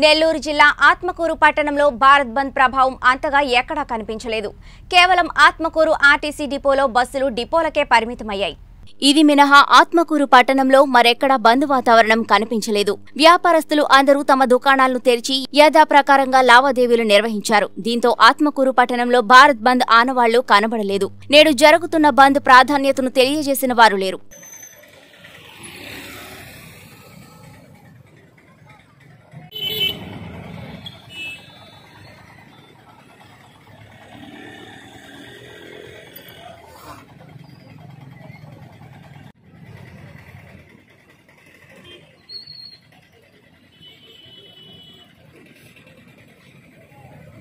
నెల్లూరు జిల్లా ఆత్మకూరు పట్టణంలో భారత్ బంద్ ప్రభావం అంతగా ఎక్కడా కనిపించలేదు. కేవలం ఆత్మకూరు ఆర్టీసీ డిపోలో బస్సులు డిపోలకే పరిమితమయ్యాయి. ఇది మినహా ఆత్మకూరు పట్టణంలో మరెక్కడా బంద్ వాతావరణం కనిపించలేదు. వ్యాపారస్తులు అందరూ తమ దుకాణాలను తెరిచి యథాప్రకారంగా లావాదేవీలు నిర్వహించారు. దీంతో ఆత్మకూరు పట్టణంలో భారత్ బంద్ ఆనవాళ్ళు కనబడలేదు. నేడు జరుగుతున్న బంద్ ప్రాధాన్యతను తెలియజేసిన వారు లేరు.